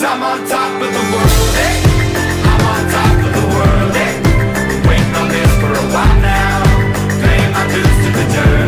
I'm on top of the world, hey. I'm on top of the world, hey. Waiting on this for a while now Paying my dues to the dirt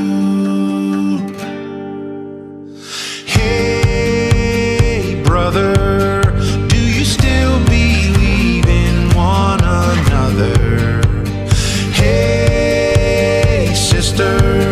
sister.